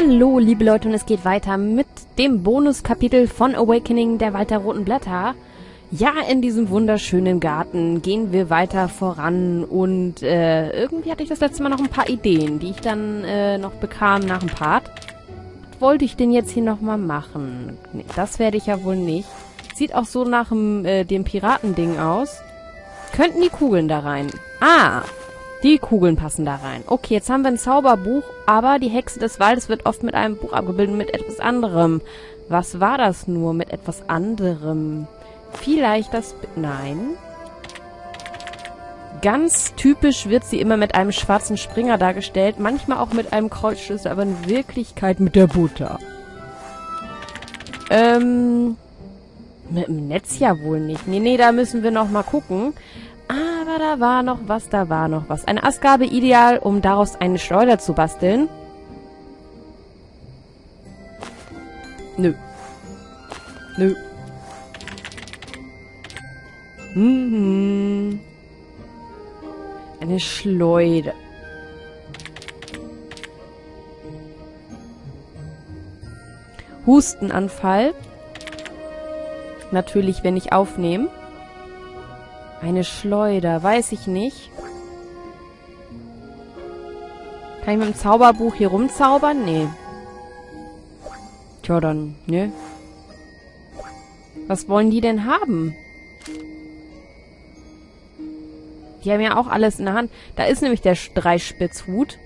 Hallo, liebe Leute, und es geht weiter mit dem Bonuskapitel von Awakening der Wald der roten Blätter. Ja, in diesem wunderschönen Garten gehen wir weiter voran und äh, irgendwie hatte ich das letzte Mal noch ein paar Ideen, die ich dann äh, noch bekam nach dem Part. Was wollte ich denn jetzt hier nochmal machen? Nee, das werde ich ja wohl nicht. Sieht auch so nach dem, äh, dem Piratending aus. Könnten die Kugeln da rein? Ah, die Kugeln passen da rein. Okay, jetzt haben wir ein Zauberbuch, aber die Hexe des Waldes wird oft mit einem Buch abgebildet mit etwas anderem. Was war das nur mit etwas anderem? Vielleicht das... Nein. Ganz typisch wird sie immer mit einem schwarzen Springer dargestellt, manchmal auch mit einem Kreuzschlüssel, aber in Wirklichkeit mit der Butter. Ähm... Mit dem Netz ja wohl nicht. Nee, nee, da müssen wir noch mal gucken. Da war noch was, da war noch was. Eine Astgabe ideal, um daraus eine Schleuder zu basteln. Nö. Nö. Mhm. Eine Schleuder. Hustenanfall. Natürlich, wenn ich aufnehme. Eine Schleuder, weiß ich nicht. Kann ich mit dem Zauberbuch hier rumzaubern? Nee. Tja, dann, ne? Was wollen die denn haben? Die haben ja auch alles in der Hand. Da ist nämlich der Dreispitzhut.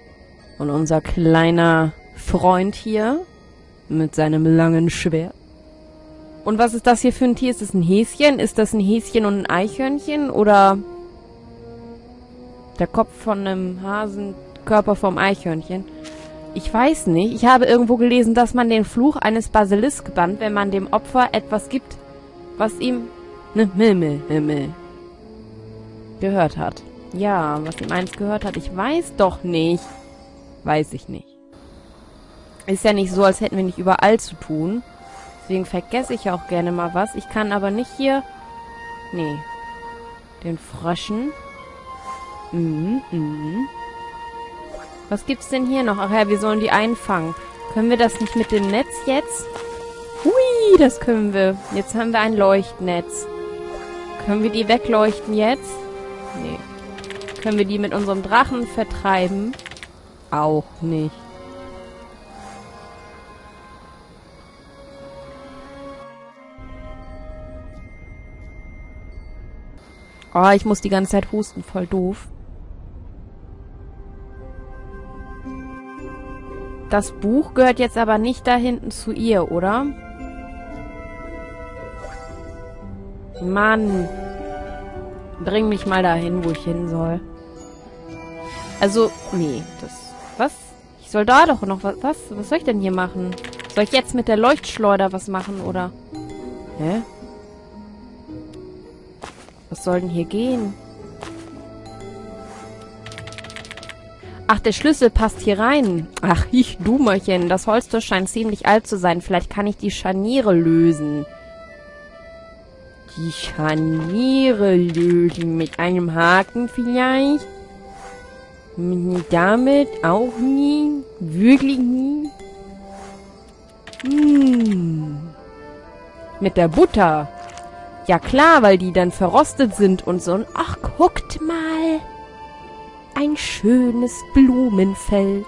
Und unser kleiner Freund hier. Mit seinem langen Schwert. Und was ist das hier für ein Tier? Ist das ein Häschen? Ist das ein Häschen und ein Eichhörnchen? Oder der Kopf von einem Hasen, Körper vom Eichhörnchen? Ich weiß nicht. Ich habe irgendwo gelesen, dass man den Fluch eines Basilisk bannt, wenn man dem Opfer etwas gibt, was ihm ne Himmel, Himmel gehört hat. Ja, was ihm eins gehört hat. Ich weiß doch nicht. Weiß ich nicht. Ist ja nicht so, als hätten wir nicht überall zu tun. Deswegen vergesse ich auch gerne mal was. Ich kann aber nicht hier... Nee. Den Fröschen. Mhm, mhm. Was gibt's denn hier noch? Ach ja, wir sollen die einfangen. Können wir das nicht mit dem Netz jetzt? Hui, das können wir. Jetzt haben wir ein Leuchtnetz. Können wir die wegleuchten jetzt? Nee. Können wir die mit unserem Drachen vertreiben? Auch nicht. Oh, ich muss die ganze Zeit husten, voll doof. Das Buch gehört jetzt aber nicht da hinten zu ihr, oder? Mann. Bring mich mal dahin, wo ich hin soll. Also, nee, das... Was? Ich soll da doch noch was... Was? Was soll ich denn hier machen? Soll ich jetzt mit der Leuchtschleuder was machen, oder? Hä? Was soll denn hier gehen? Ach, der Schlüssel passt hier rein. Ach, ich Dummerchen. Das Holster scheint ziemlich alt zu sein. Vielleicht kann ich die Scharniere lösen. Die Scharniere lösen. Mit einem Haken vielleicht? Damit auch nie? Wirklich nie? Hm. Mit der Butter. Ja klar, weil die dann verrostet sind und so. Ach, guckt mal. Ein schönes Blumenfeld.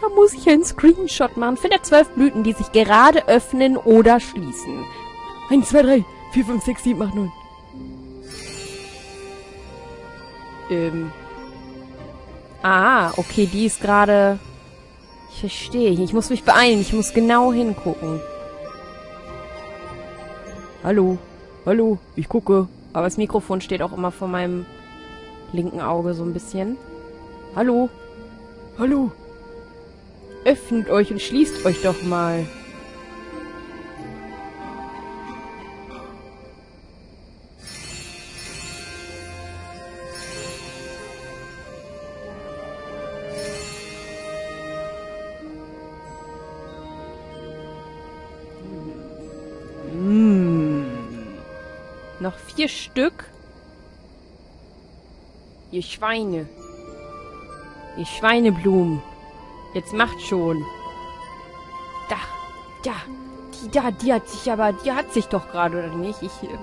Da muss ich einen Screenshot machen. Für der zwölf Blüten, die sich gerade öffnen oder schließen. Eins, zwei, drei, vier, fünf, sechs, sieben, acht, neun. Ähm. Ah, okay, die ist gerade... Ich verstehe. Ich muss mich beeilen. Ich muss genau hingucken. Hallo. Hallo, ich gucke. Aber das Mikrofon steht auch immer vor meinem linken Auge so ein bisschen. Hallo. Hallo. Öffnet euch und schließt euch doch mal. Ihr Schweine. Ihr Schweineblumen. Jetzt macht schon. Da. Da. Die da, die hat sich aber, die hat sich doch gerade, oder nicht? Ich, äh,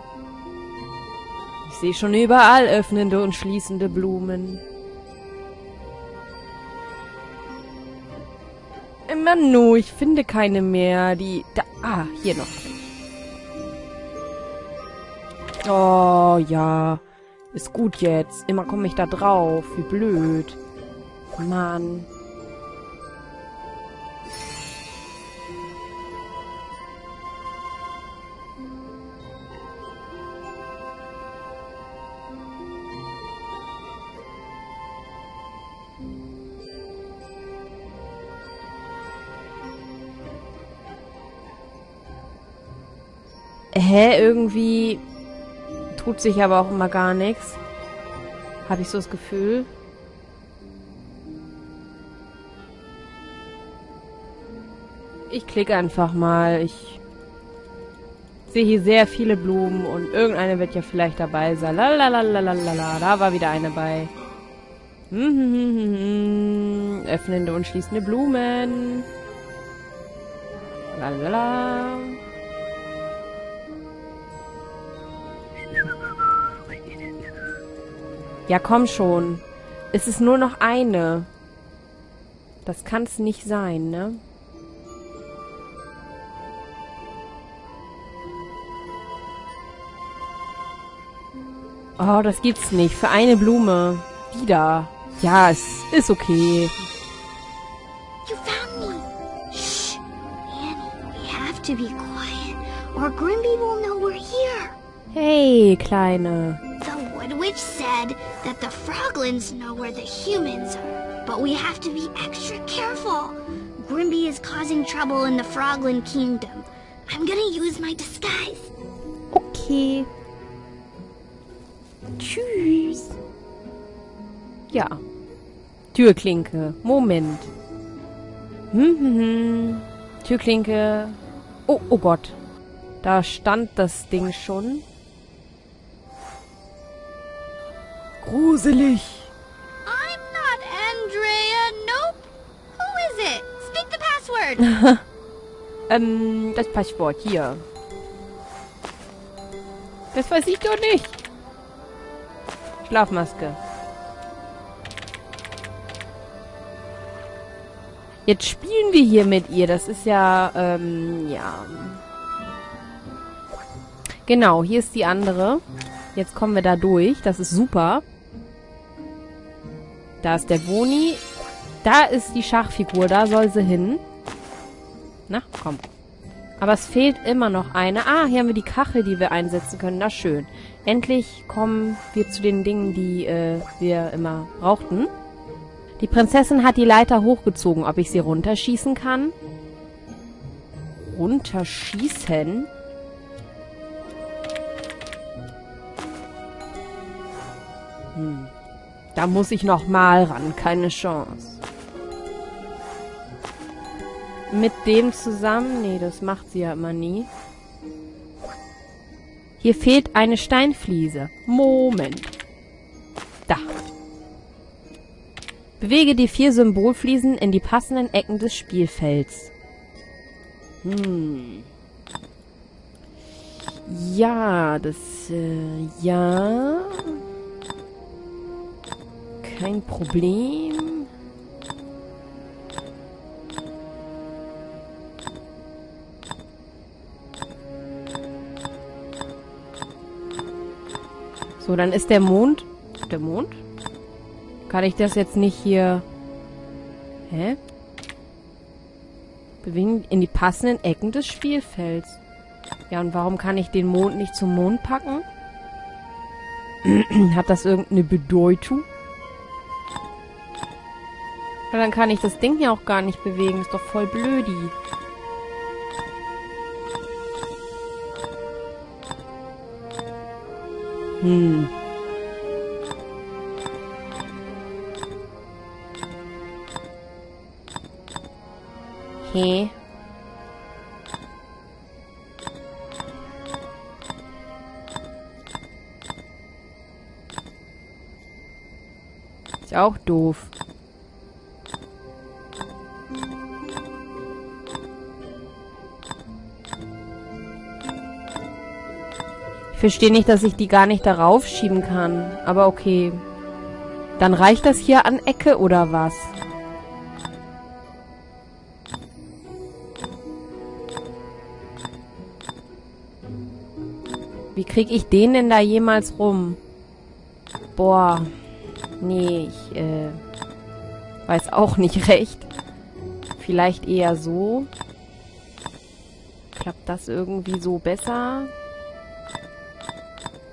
ich sehe schon überall öffnende und schließende Blumen. Immer nur, ich finde keine mehr. Die, da, ah, hier noch. Oh, ja. Ist gut jetzt. Immer komme ich da drauf. Wie blöd. Mann. Hä, irgendwie tut sich aber auch immer gar nichts. Habe ich so das Gefühl. Ich klicke einfach mal. Ich sehe hier sehr viele Blumen und irgendeine wird ja vielleicht dabei sein. Lalalala, da war wieder eine bei. Öffnende und schließende Blumen. Lalala. Ja, komm schon. Es ist nur noch eine. Das kann's nicht sein, ne? Oh, das gibt's nicht. Für eine Blume. Wieder. Ja, es ist okay. You found me. Shh. Annie, we have to be quiet, or Grimby will know we're here. Hey, Kleine. Witch said that the Froglins know where the humans are, but we have to be extra careful. Grimby is causing trouble in the Froglin Kingdom. I'm gonna use my disguise. Okay. Tschüss. Ja. Türklinke. Moment. Hm, hm, hm. Türklinke. Oh, oh Gott. Da stand das Ding schon. Gruselig. I'm not Andrea. Nope. Who is it? Speak the password. Ähm, das Passwort hier. Das weiß ich doch nicht. Schlafmaske. Jetzt spielen wir hier mit ihr. Das ist ja, ähm, ja. Genau, hier ist die andere. Jetzt kommen wir da durch. Das ist super. Da ist der Boni. Da ist die Schachfigur. Da soll sie hin. Na, komm. Aber es fehlt immer noch eine. Ah, hier haben wir die Kachel, die wir einsetzen können. Na schön. Endlich kommen wir zu den Dingen, die äh, wir immer brauchten. Die Prinzessin hat die Leiter hochgezogen. Ob ich sie runterschießen kann? Runterschießen? Da muss ich noch mal ran. Keine Chance. Mit dem zusammen? Nee, das macht sie ja immer nie. Hier fehlt eine Steinfliese. Moment. Da. Bewege die vier Symbolfliesen in die passenden Ecken des Spielfelds. Hm. Ja, das, äh, ja. Kein Problem. So, dann ist der Mond... Der Mond? Kann ich das jetzt nicht hier... Hä? Bewegen in die passenden Ecken des Spielfelds. Ja, und warum kann ich den Mond nicht zum Mond packen? Hat das irgendeine Bedeutung? Ja, dann kann ich das Ding hier auch gar nicht bewegen. Ist doch voll blödi. Hm. Okay. Ist auch doof. Verstehe nicht, dass ich die gar nicht darauf schieben kann. Aber okay. Dann reicht das hier an Ecke oder was? Wie krieg ich den denn da jemals rum? Boah. Nee, ich äh, weiß auch nicht recht. Vielleicht eher so. Klappt das irgendwie so besser?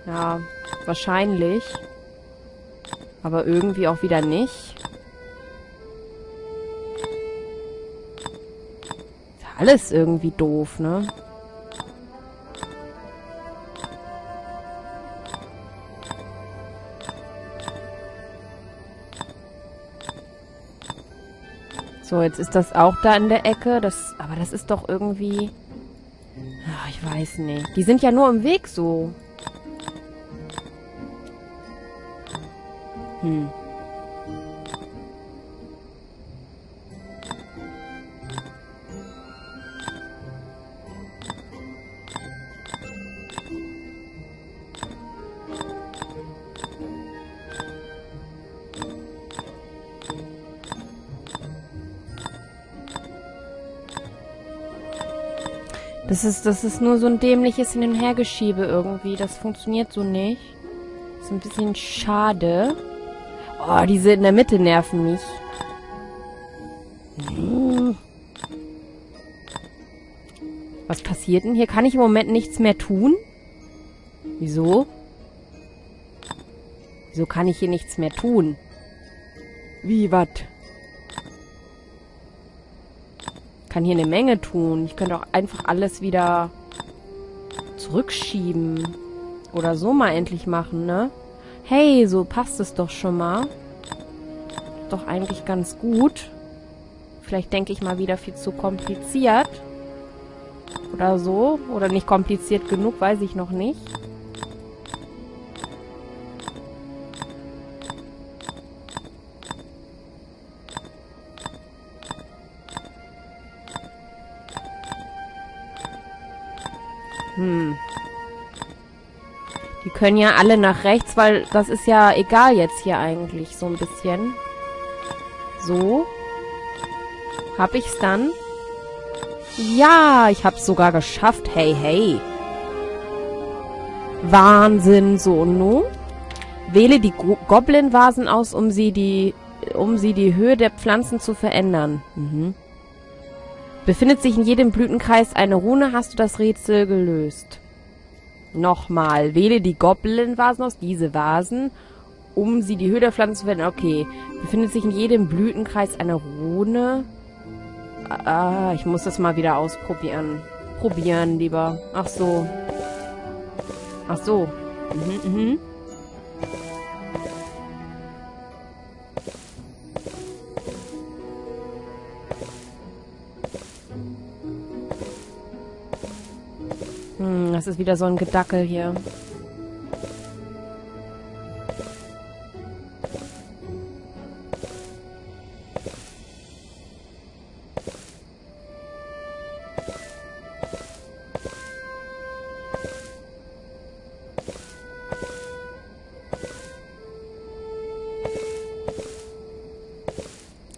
Ja, wahrscheinlich. Aber irgendwie auch wieder nicht. Ist alles irgendwie doof, ne? So, jetzt ist das auch da in der Ecke. Das, aber das ist doch irgendwie... Ach, ich weiß nicht. Die sind ja nur im Weg so. Hm. Das ist, das ist nur so ein dämliches Hin- und Hergeschiebe irgendwie. Das funktioniert so nicht. Ist ein bisschen schade. Oh, diese in der Mitte nerven mich. Was passiert denn? Hier kann ich im Moment nichts mehr tun. Wieso? Wieso kann ich hier nichts mehr tun? Wie, was? kann hier eine Menge tun. Ich könnte auch einfach alles wieder zurückschieben. Oder so mal endlich machen, ne? Hey, so passt es doch schon mal. Doch eigentlich ganz gut. Vielleicht denke ich mal wieder viel zu kompliziert. Oder so. Oder nicht kompliziert genug, weiß ich noch nicht. Hm. Können ja alle nach rechts, weil das ist ja egal jetzt hier eigentlich so ein bisschen. So. Hab ich's dann? Ja, ich hab's sogar geschafft. Hey, hey. Wahnsinn, so nun. Wähle die Goblin-Vasen aus, um sie die um sie die Höhe der Pflanzen zu verändern. Mhm. Befindet sich in jedem Blütenkreis eine Rune, hast du das Rätsel gelöst. Nochmal, wähle die Goblin-Vasen aus, diese Vasen, um sie die Höhe der Pflanzen zu verändern. Okay, befindet sich in jedem Blütenkreis eine Rune. Ah, ich muss das mal wieder ausprobieren. Probieren lieber. Ach so. Ach so. Mhm, mhm. Das ist wieder so ein Gedackel hier.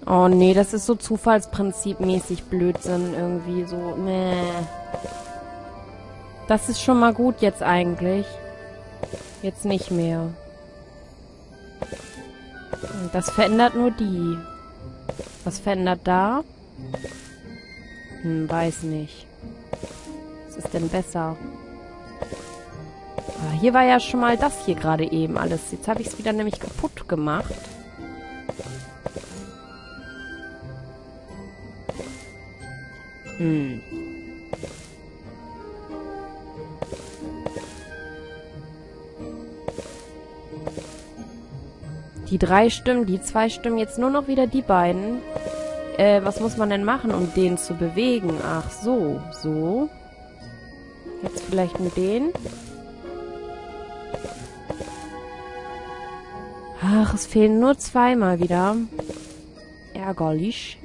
Oh nee, das ist so zufallsprinzipmäßig Blödsinn irgendwie so. Meh. Das ist schon mal gut jetzt eigentlich. Jetzt nicht mehr. Das verändert nur die. Was verändert da? Hm, weiß nicht. Was ist denn besser? Ah, hier war ja schon mal das hier gerade eben alles. Jetzt habe ich es wieder nämlich kaputt gemacht. Hm. Die drei stimmen, die zwei stimmen, jetzt nur noch wieder die beiden. Äh, was muss man denn machen, um den zu bewegen? Ach so, so. Jetzt vielleicht nur den. Ach, es fehlen nur zweimal wieder. Ärgerlich.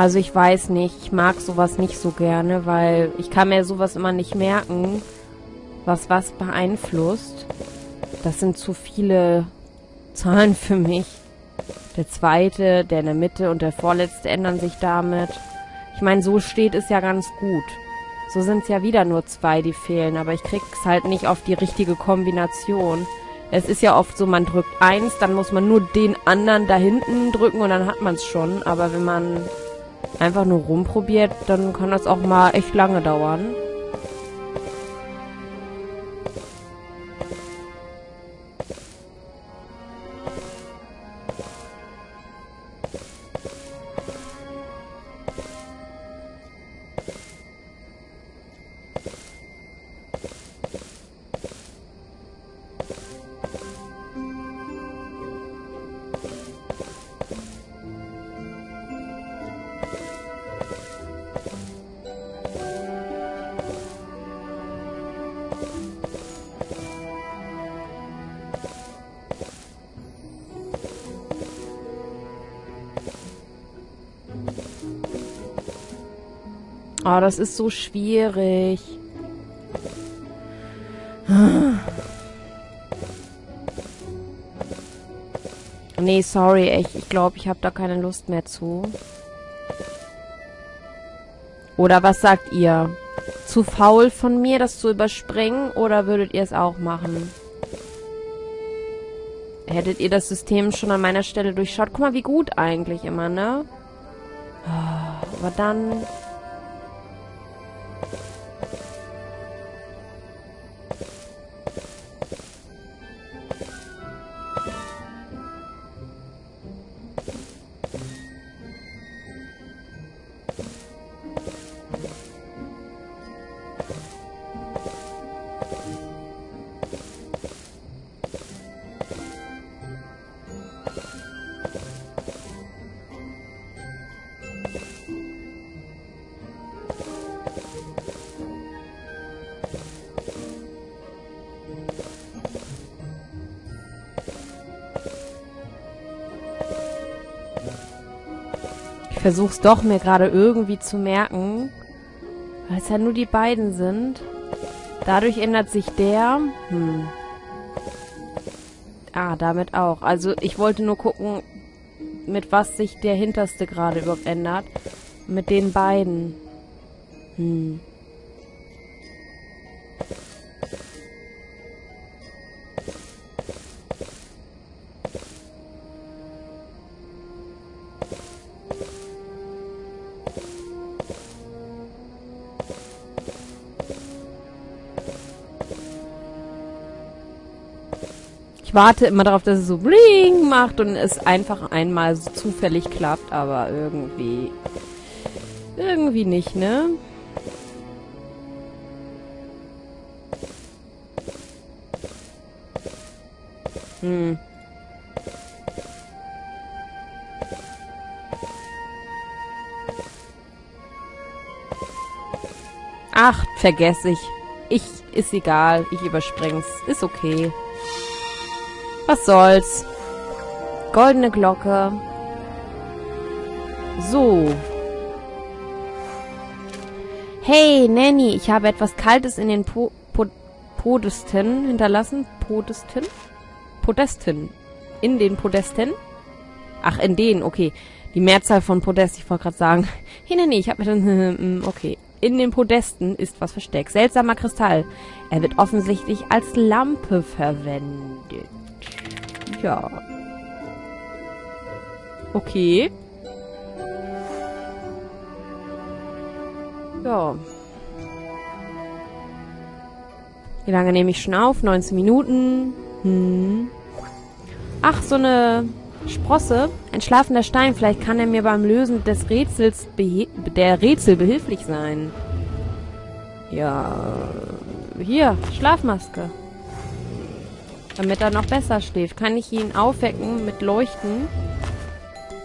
Also ich weiß nicht, ich mag sowas nicht so gerne, weil ich kann mir sowas immer nicht merken, was was beeinflusst. Das sind zu viele Zahlen für mich. Der zweite, der in der Mitte und der vorletzte ändern sich damit. Ich meine, so steht es ja ganz gut. So sind es ja wieder nur zwei, die fehlen, aber ich krieg's halt nicht auf die richtige Kombination. Es ist ja oft so, man drückt eins, dann muss man nur den anderen da hinten drücken und dann hat man es schon. Aber wenn man einfach nur rumprobiert, dann kann das auch mal echt lange dauern. Oh, das ist so schwierig. Nee, sorry, echt. Ich glaube, ich habe da keine Lust mehr zu. Oder was sagt ihr? Zu faul von mir, das zu überspringen? Oder würdet ihr es auch machen? Hättet ihr das System schon an meiner Stelle durchschaut? Guck mal, wie gut eigentlich immer, ne? Aber dann versuch's doch mir gerade irgendwie zu merken, weil es ja nur die beiden sind. Dadurch ändert sich der. Hm. Ah, damit auch. Also ich wollte nur gucken, mit was sich der hinterste gerade überhaupt ändert. Mit den beiden. Hm. Ich warte immer darauf, dass es so bling macht und es einfach einmal so zufällig klappt, aber irgendwie... Irgendwie nicht, ne? Hm. Ach, vergesse ich. Ich, ist egal. Ich überspring's. Ist okay. Was soll's. Goldene Glocke. So. Hey, Nanny, ich habe etwas Kaltes in den po po Podesten hinterlassen. Podesten? Podesten. In den Podesten? Ach, in den, okay. Die Mehrzahl von Podest, ich wollte gerade sagen. Hey, Nanny, ich habe mir dann... Okay. In den Podesten ist was versteckt. Seltsamer Kristall. Er wird offensichtlich als Lampe verwendet. Ja. Okay. Ja. Wie lange nehme ich schon auf? 19 Minuten. Hm. Ach, so eine Sprosse. Ein schlafender Stein. Vielleicht kann er mir beim Lösen des Rätsels der Rätsel behilflich sein. Ja. Hier, Schlafmaske damit er noch besser schläft. Kann ich ihn aufwecken mit Leuchten?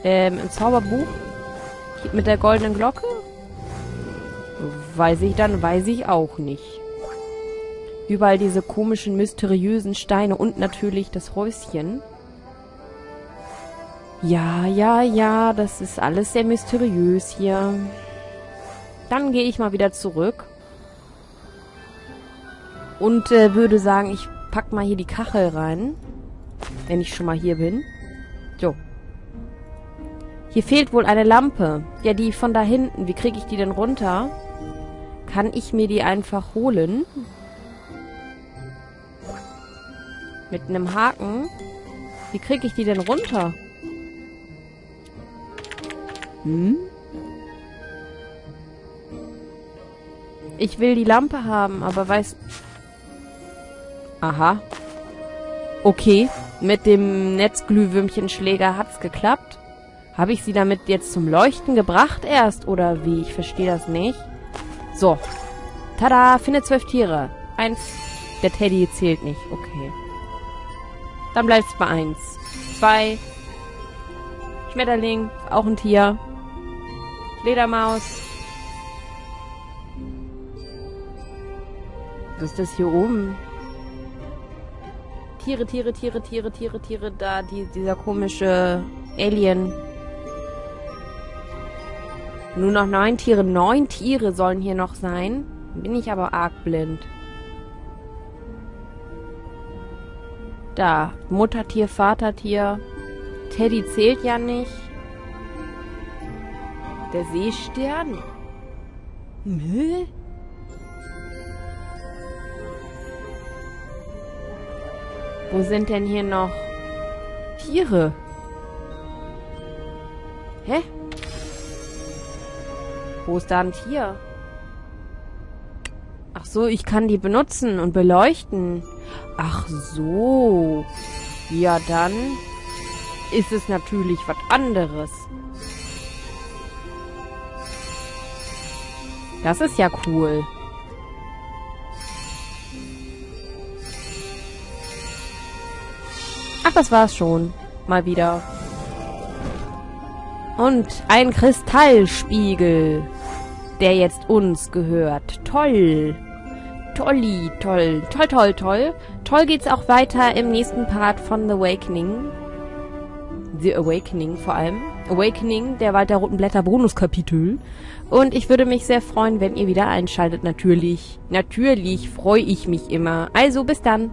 Ähm, im Zauberbuch? Mit der goldenen Glocke? Weiß ich dann, weiß ich auch nicht. Überall diese komischen, mysteriösen Steine und natürlich das Häuschen. Ja, ja, ja, das ist alles sehr mysteriös hier. Dann gehe ich mal wieder zurück. Und äh, würde sagen, ich pack mal hier die Kachel rein. Wenn ich schon mal hier bin. So. Hier fehlt wohl eine Lampe. Ja, die von da hinten. Wie kriege ich die denn runter? Kann ich mir die einfach holen? Mit einem Haken? Wie kriege ich die denn runter? Hm? Ich will die Lampe haben, aber weiß... Aha. Okay. Mit dem Netzglühwürmchenschläger hat's geklappt. Habe ich sie damit jetzt zum Leuchten gebracht erst? Oder wie? Ich verstehe das nicht. So. Tada, finde zwölf Tiere. Eins. Der Teddy zählt nicht. Okay. Dann bleibt's bei eins. Zwei. Schmetterling, auch ein Tier. Fledermaus. Was ist das hier oben? Tiere, Tiere, Tiere, Tiere, Tiere, Tiere, da, die, dieser komische Alien. Nur noch neun Tiere. Neun Tiere sollen hier noch sein. Bin ich aber arg blind. Da. Muttertier, Vatertier. Teddy zählt ja nicht. Der Seestern? Müll? Wo sind denn hier noch Tiere? Hä? Wo ist da ein Tier? Ach so, ich kann die benutzen und beleuchten. Ach so. Ja, dann ist es natürlich was anderes. Das ist ja cool. Ach, das war's schon. Mal wieder. Und ein Kristallspiegel, der jetzt uns gehört. Toll. Tolli, toll. Toll, toll, toll. Toll geht's auch weiter im nächsten Part von The Awakening. The Awakening vor allem. Awakening, der Wald der roten Blätter Bonuskapitel. Und ich würde mich sehr freuen, wenn ihr wieder einschaltet, natürlich. Natürlich freue ich mich immer. Also, bis dann.